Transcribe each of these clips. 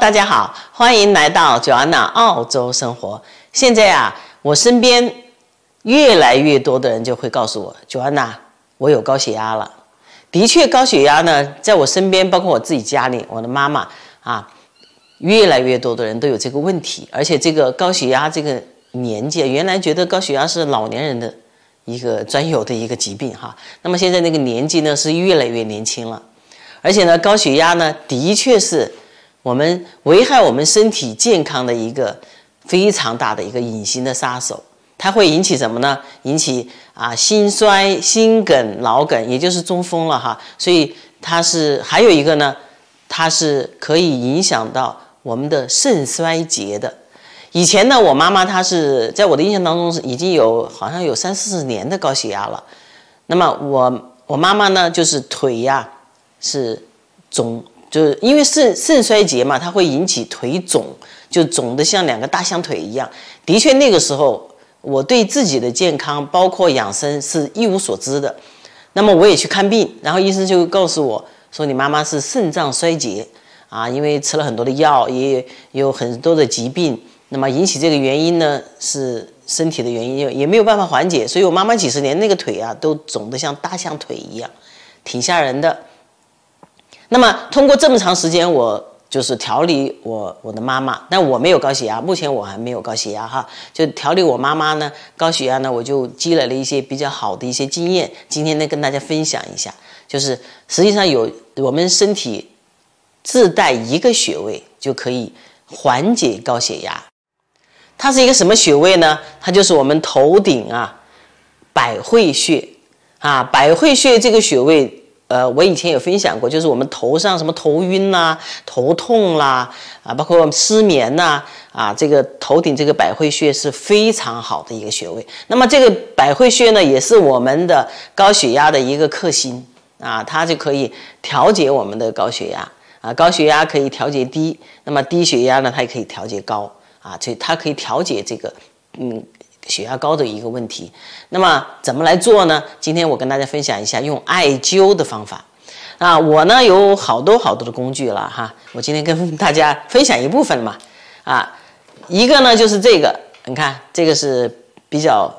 大家好，欢迎来到 Joanna 澳洲生活。现在啊，我身边越来越多的人就会告诉我，Joanna，我有高血压了。的确，高血压呢，在我身边，包括我自己家里，我的妈妈啊，越来越多的人都有这个问题。而且，这个高血压这个年纪，原来觉得高血压是老年人的一个专有的一个疾病哈。那么现在那个年纪呢，是越来越年轻了。而且呢，高血压呢，的确是。我们危害我们身体健康的一个非常大的一个隐形的杀手，它会引起什么呢？引起啊心衰、心梗、脑梗，也就是中风了哈。所以它是还有一个呢，它是可以影响到我们的肾衰竭的。以前呢，我妈妈她是在我的印象当中是已经有好像有三四十年的高血压了。那么我我妈妈呢，就是腿呀是肿。就是因为肾肾衰竭嘛，它会引起腿肿，就肿得像两个大象腿一样。的确，那个时候我对自己的健康，包括养生是一无所知的。那么我也去看病，然后医生就告诉我说：“你妈妈是肾脏衰竭啊，因为吃了很多的药，也有很多的疾病。那么引起这个原因呢，是身体的原因，也没有办法缓解。所以我妈妈几十年那个腿啊，都肿得像大象腿一样，挺吓人的。”那么通过这么长时间，我就是调理我我的妈妈，但我没有高血压，目前我还没有高血压哈。就调理我妈妈呢，高血压呢，我就积累了一些比较好的一些经验，今天呢跟大家分享一下。就是实际上有我们身体自带一个穴位就可以缓解高血压，它是一个什么穴位呢？它就是我们头顶啊百会穴啊，百会穴这个穴位。呃，我以前有分享过，就是我们头上什么头晕啦、头痛啦，啊，包括失眠呐，啊，这个头顶这个百会穴是非常好的一个穴位。那么这个百会穴呢，也是我们的高血压的一个克星啊，它就可以调节我们的高血压啊，高血压可以调节低，那么低血压呢，它也可以调节高啊，所以它可以调节这个，嗯。血压高的一个问题，那么怎么来做呢？今天我跟大家分享一下用艾灸的方法。啊，我呢有好多好多的工具了哈，我今天跟 大家分享一部分嘛。啊，一个呢就是这个，你看这个是比较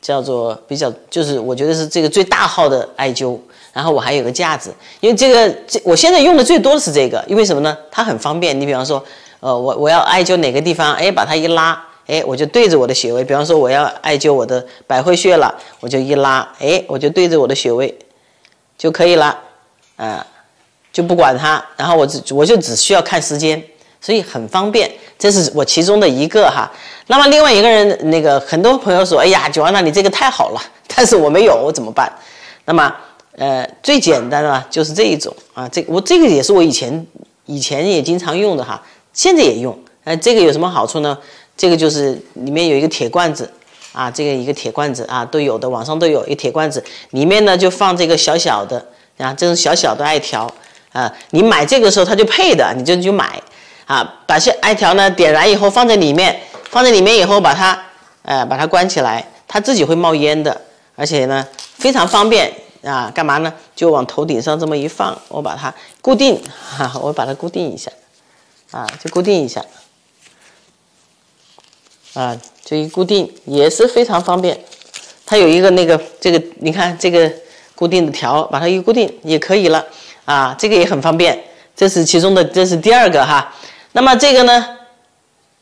叫做比较，就是我觉得是这个最大号的艾灸。然后我还有个架子，因为这个这我现在用的最多的是这个，因为什么呢？它很方便。你比方说，呃，我我要艾灸哪个地方，哎，把它一拉。哎，我就对着我的穴位，比方说我要艾灸我的百会穴了，我就一拉，哎，我就对着我的穴位就可以了，啊，就不管它，然后我只我就只需要看时间，所以很方便。这是我其中的一个哈。那么另外一个人，那个很多朋友说，哎呀，九安娜你这个太好了，但是我没有，我怎么办？那么呃，最简单的就是这一种啊，这我这个也是我以前以前也经常用的哈，现在也用。哎，这个有什么好处呢？这个就是里面有一个铁罐子啊，这个一个铁罐子啊都有的，网上都有一铁罐子，里面呢就放这个小小的啊，这种小小的艾条啊，你买这个时候它就配的，你就就买啊，把这艾条呢点燃以后放在里面，放在里面以后把它呃把它关起来，它自己会冒烟的，而且呢非常方便啊，干嘛呢？就往头顶上这么一放，我把它固定哈，我把它固定一下啊，就固定一下。啊，就一固定也是非常方便，它有一个那个这个，你看这个固定的条，把它一固定也可以了啊，这个也很方便。这是其中的，这是第二个哈。那么这个呢，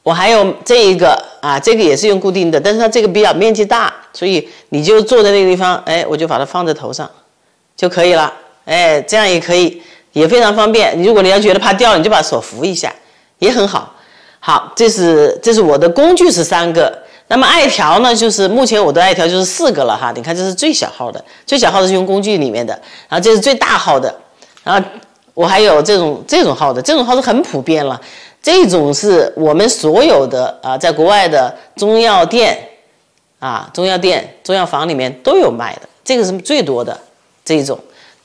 我还有这一个啊，这个也是用固定的，但是它这个比较面积大，所以你就坐在那个地方，哎，我就把它放在头上就可以了，哎，这样也可以，也非常方便。如果你要觉得怕掉，你就把手扶一下，也很好。好，这是这是我的工具是三个，那么艾条呢，就是目前我的艾条就是四个了哈。你看这是最小号的，最小号的是用工具里面的，然后这是最大号的，然后我还有这种这种号的，这种号是很普遍了，这种是我们所有的啊，在国外的中药店啊，中药店、中药房里面都有卖的，这个是最多的这一种，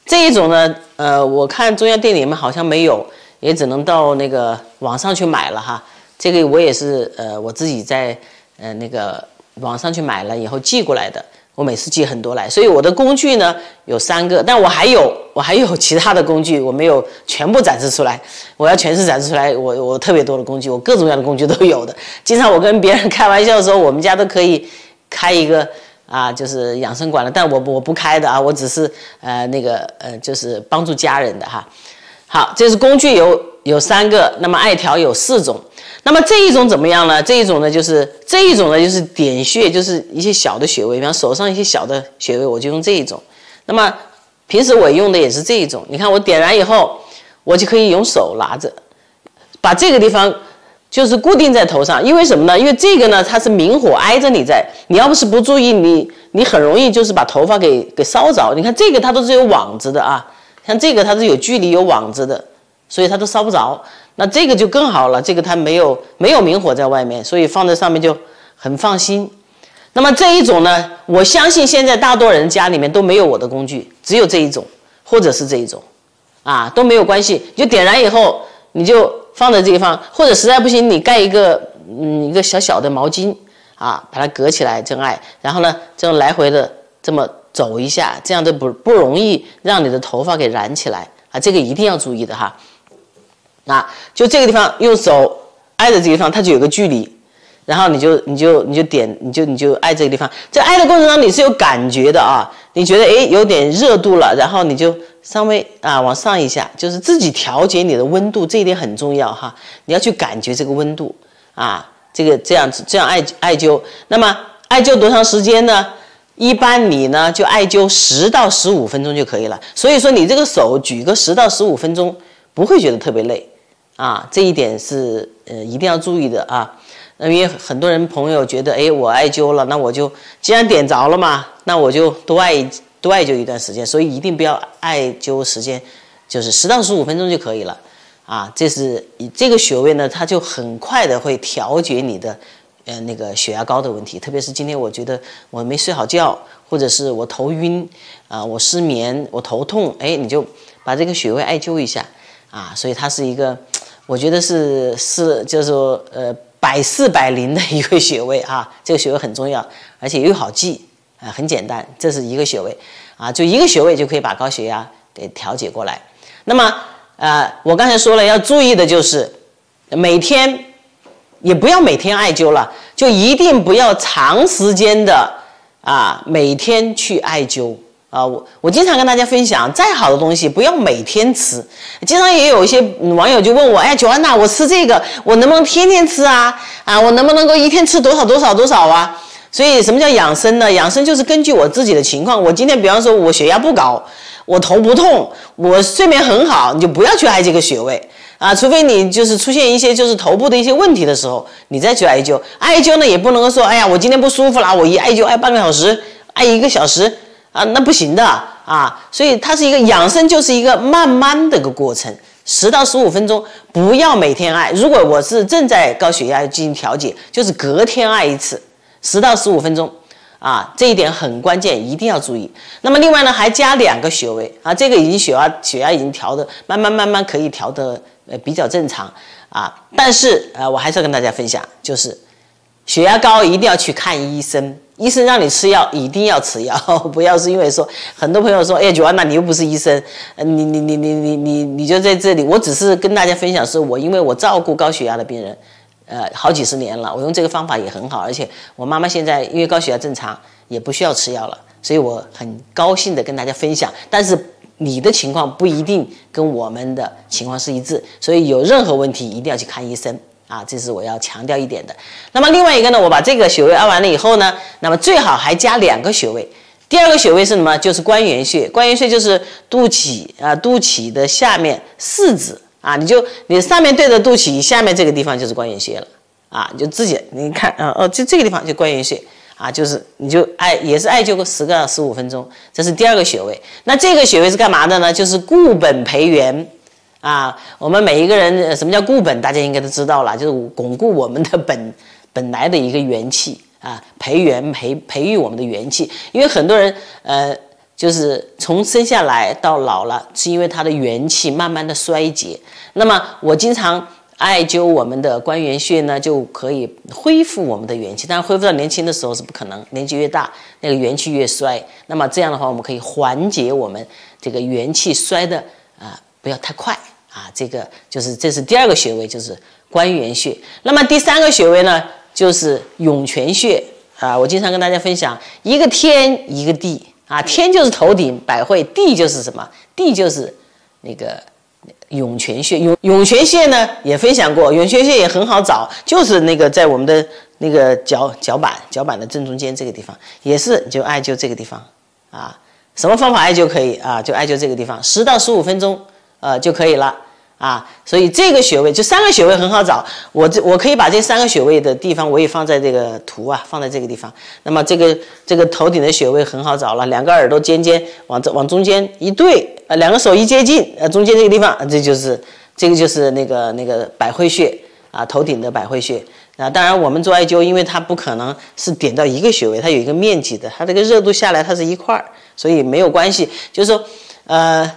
这一种呢，呃，我看中药店里面好像没有，也只能到那个网上去买了哈。这个我也是，呃，我自己在，呃，那个网上去买了以后寄过来的。我每次寄很多来，所以我的工具呢有三个，但我还有 我还有其他的工具，我没有全部展示出来。我要全是展示出来，我我特别多的工具，我各种各样的工具都有的。经常我跟别人开玩笑说，我们家都可以开一个啊，就是养生馆了，但我我不开的啊，我只是呃那个呃就是帮助家人的哈。好，这是工具有有三个，那么艾条有四种。那么这一种怎么样呢？这一种呢，就是这一种呢，就是点穴，就是一些小的穴位，比方手上一些小的穴位，我就用这一种。那么平时我用的也是这一种。你看我点燃以后，我就可以用手拿着，把这个地方就是固定在头上。因为什么呢？因为这个呢，它是明火挨着你在，你要不是不注意，你你很容易就是把头发给给烧着。你看这个它都是有网子的啊，像这个它是有距离有网子的，所以它都烧不着。那这个就更好了，这个它没有没有明火在外面，所以放在上面就很放心。那么这一种呢，我相信现在大多人家里面都没有我的工具，只有这一种或者是这一种，啊都没有关系，就点燃以后你就放在这个地方，或者实在不行你盖一个嗯一个小小的毛巾啊，把它隔起来真爱，然后呢这样来回的这么走一下，这样都不不容易让你的头发给燃起来啊，这个一定要注意的哈。啊，就这个地方用手挨着这个地方，它就有个距离，然后你就你就你就点，你就你就挨这个地方。在挨的过程当中你是有感觉的啊，你觉得哎有点热度了，然后你就稍微啊往上一下，就是自己调节你的温度，这一点很重要哈。你要去感觉这个温度啊，这个这样子这样艾艾灸。那么艾灸多长时间呢？一般你呢就艾灸十到十五分钟就可以了。所以说你这个手举个十到十五分钟，不会觉得特别累。啊，这一点是呃一定要注意的啊。那因为很多人朋友觉得，哎，我艾灸了，那我就既然点着了嘛，那我就多艾多艾灸一段时间。所以一定不要艾灸时间，就是十到十五分钟就可以了。啊，这是这个穴位呢，它就很快的会调节你的呃那个血压高的问题。特别是今天我觉得我没睡好觉，或者是我头晕啊，我失眠，我头痛，哎，你就把这个穴位艾灸一下啊。所以它是一个。我觉得是是就是说呃百试百灵的一个穴位啊，这个穴位很重要，而且又好记啊，很简单，这是一个穴位啊，就一个穴位就可以把高血压给调节过来。那么呃，我刚才说了要注意的就是每天也不要每天艾灸了，就一定不要长时间的啊每天去艾灸。啊，我我经常跟大家分享，再好的东西不要每天吃。经常也有一些网友就问我，哎，九安娜，我吃这个，我能不能天天吃啊？啊，我能不能够一天吃多少多少多少啊？所以什么叫养生呢？养生就是根据我自己的情况。我今天比方说，我血压不高，我头不痛，我睡眠很好，你就不要去艾这个穴位啊。除非你就是出现一些就是头部的一些问题的时候，你再去艾灸。艾灸呢，也不能够说，哎呀，我今天不舒服了，我一艾灸艾半个小时，艾一个小时。啊，那不行的啊，所以它是一个养生，就是一个慢慢的一个过程，十到十五分钟，不要每天按。如果我是正在高血压进行调节，就是隔天按一次，十到十五分钟，啊，这一点很关键，一定要注意。那么另外呢，还加两个穴位啊，这个已经血压血压已经调的慢慢慢慢可以调的呃比较正常啊，但是呃我还是要跟大家分享，就是血压高一定要去看医生。医生让你吃药，一定要吃药，不要是因为说很多朋友说，哎，九安娜，你又不是医生，呃，你你你你你你你就在这里，我只是跟大家分享，是我因为我照顾高血压的病人，呃，好几十年了，我用这个方法也很好，而且我妈妈现在因为高血压正常，也不需要吃药了，所以我很高兴的跟大家分享。但是你的情况不一定跟我们的情况是一致，所以有任何问题一定要去看医生。啊，这是我要强调一点的。那么另外一个呢，我把这个穴位按完了以后呢，那么最好还加两个穴位。第二个穴位是什么？就是关元穴。关元穴就是肚脐啊，肚脐的下面四指啊，你就你上面对着肚脐，下面这个地方就是关元穴了啊，就自己你看啊，哦，就这个地方就关元穴啊，就是你就艾也是艾灸个十个十五分钟，这是第二个穴位。那这个穴位是干嘛的呢？就是固本培元。啊，我们每一个人什么叫固本，大家应该都知道了，就是巩固我们的本 本来的一个元气啊，培元培培育我们的元气。因为很多人呃，就是从生下来到老了，是因为他的元气慢慢的衰竭。那么我经常艾灸我们的关元穴呢，就可以恢复我们的元气。但是恢复到年轻的时候是不可能，年纪越大，那个元气越衰。那么这样的话，我们可以缓解我们这个元气衰的啊，不要太快啊。这个就是这是第二个穴位，就是关元穴。那么第三个穴位呢，就是涌泉穴啊。我经常跟大家分享，一个天，一个地啊。天就是头顶百会，地就是什么？地就是那个。涌泉穴，涌涌泉穴呢也分享过，涌泉穴也很好找，就是那个在我们的那个脚脚板脚板的正中间这个地方，也是就艾灸这个地方啊，什么方法艾灸可以啊？就艾灸这个地方，十到十五分钟呃就可以了。啊，所以这个穴位就三个穴位很好找，我这我可以把这三个穴位的地方我也放在这个图啊，放在这个地方。那么这个这个头顶的穴位很好找了，两个耳朵尖尖往这往中间一对，呃，两个手一接近，呃，中间这个地方，这就是这个就是那个那个百会穴啊，头顶的百会穴啊。当然我们做艾灸，因为它不可能是点到一个穴位，它有一个面积的，它这个热度下来它是一块儿，所以没有关系，就是说，呃。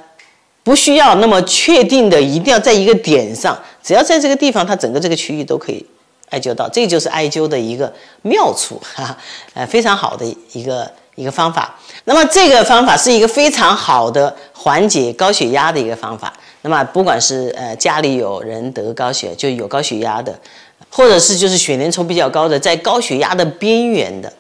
不需要那么确定的，一定要在一个点上，只要在这个地方，它整个这个区域都可以艾灸到，这就是艾灸的一个妙处，哈，呃，非常好的一个一个方法。那么这个方法是一个非常好的缓解高血压的一个方法。那么不管是呃家里有人得高血，就有高血压的，或者是就是血粘稠比较高的，在高血压的边缘的。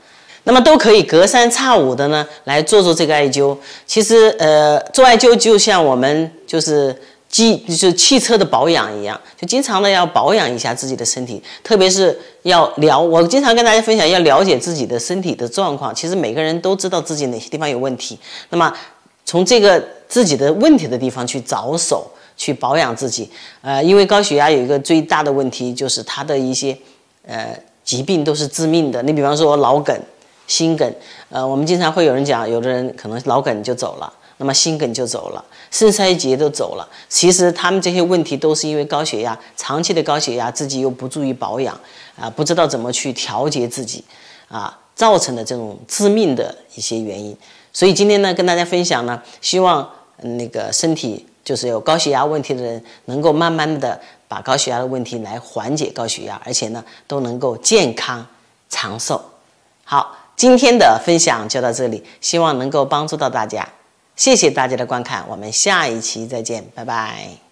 那么都可以隔三差五的呢来做做这个艾灸。其实，呃，做艾灸就像我们就是机就是汽车的保养一样，就经常的要保养一下自己的身体，特别是要了。我经常跟大家分享，要了解自己的身体的状况。其实每个人都知道自己哪些地方有问题，那么从这个自己的问题的地方去着手去保养自己。呃，因为高血压有一个最大的问题就是它的一些呃疾病都是致命的。你比方说脑梗。心梗，呃，我们经常会有人讲，有的人可能脑梗就走了，那么心梗就走了，肾衰竭都走了。其实他们这些问题都是因为高血压，长期的高血压，自己又不注意保养，啊，不知道怎么去调节自己，啊，造成的这种致命的一些原因。所以今天呢，跟大家分享呢，希望那个身体就是有高血压问题的人，能够慢慢的把高血压的问题来缓解高血压，而且呢，都能够健康长寿。好。今天的分享就到这里，希望能够帮助到大家。谢谢大家的观看，我们下一期再见，拜拜。